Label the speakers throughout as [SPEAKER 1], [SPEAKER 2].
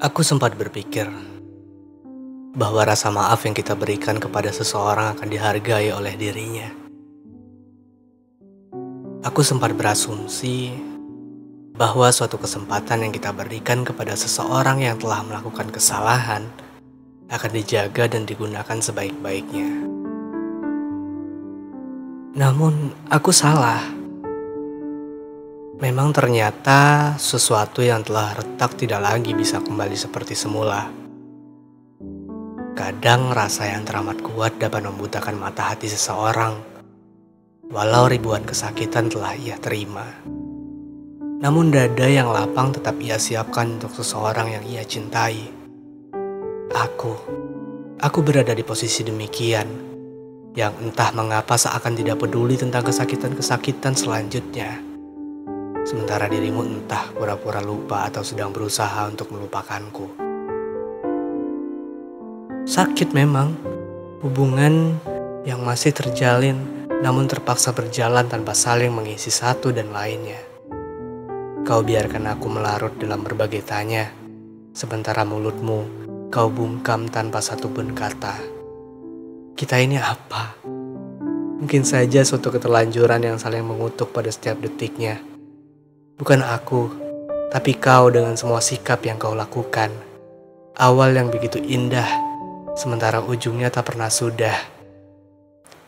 [SPEAKER 1] Aku sempat berpikir bahwa rasa maaf yang kita berikan kepada seseorang akan dihargai oleh dirinya. Aku sempat berasumsi bahwa suatu kesempatan yang kita berikan kepada seseorang yang telah melakukan kesalahan akan dijaga dan digunakan sebaik-baiknya. Namun, aku salah. Memang ternyata sesuatu yang telah retak tidak lagi bisa kembali seperti semula. Kadang rasa yang teramat kuat dapat membutakan mata hati seseorang, walau ribuan kesakitan telah ia terima. Namun dada yang lapang tetap ia siapkan untuk seseorang yang ia cintai. Aku, aku berada di posisi demikian, yang entah mengapa seakan tidak peduli tentang kesakitan-kesakitan selanjutnya sementara dirimu entah pura-pura lupa atau sedang berusaha untuk melupakanku. Sakit memang, hubungan yang masih terjalin namun terpaksa berjalan tanpa saling mengisi satu dan lainnya. Kau biarkan aku melarut dalam berbagai tanya, sementara mulutmu kau bungkam tanpa satu pun kata. Kita ini apa? Mungkin saja suatu keterlanjuran yang saling mengutuk pada setiap detiknya Bukan aku, tapi kau dengan semua sikap yang kau lakukan. Awal yang begitu indah, sementara ujungnya tak pernah sudah.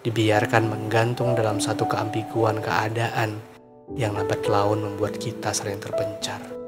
[SPEAKER 1] Dibiarkan menggantung dalam satu keambiguan keadaan yang lambat laun membuat kita sering terpencar.